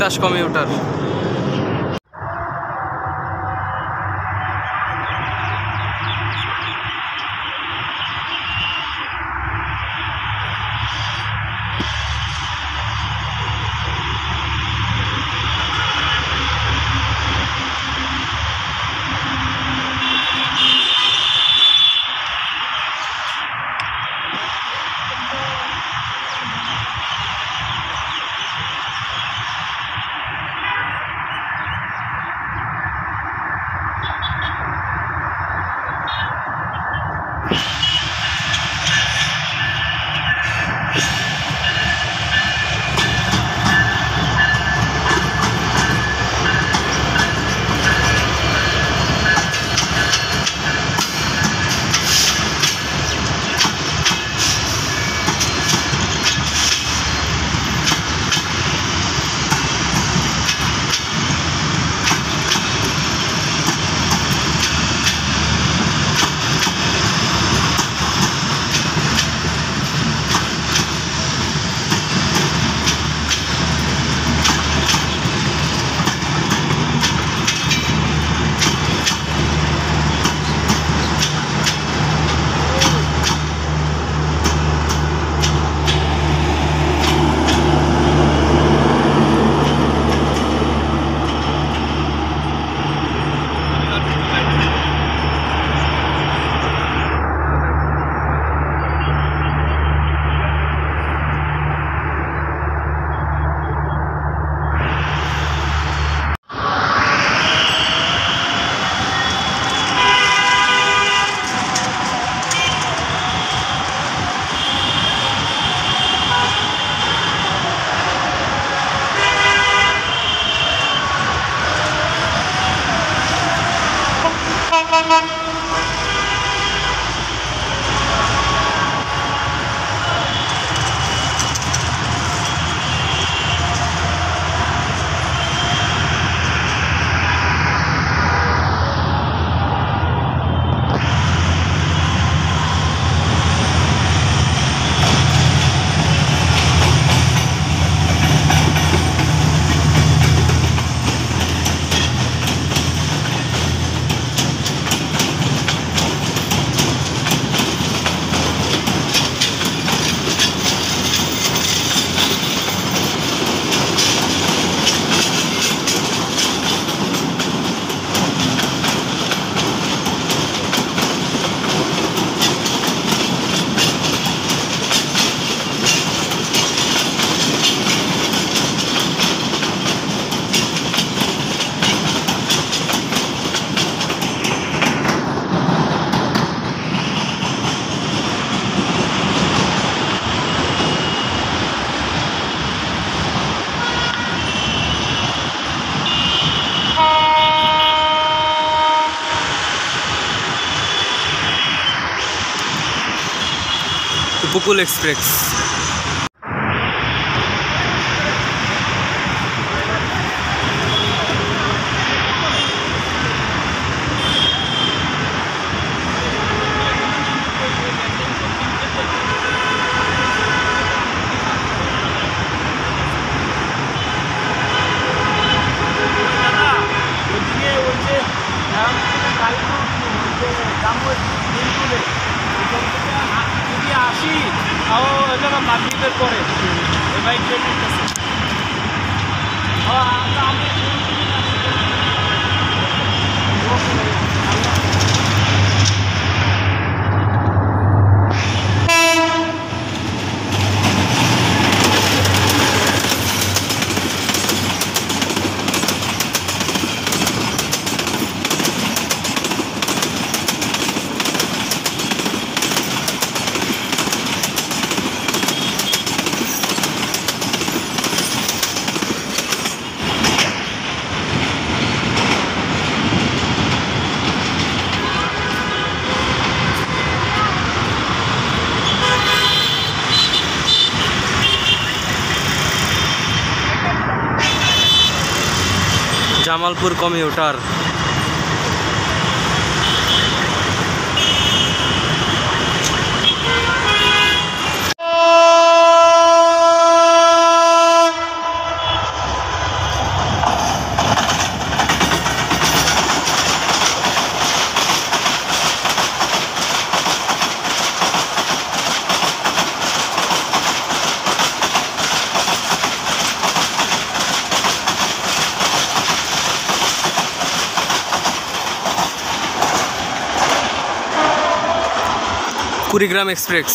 Titas commuter উপকূল express Jamalpur commutator Kurigram express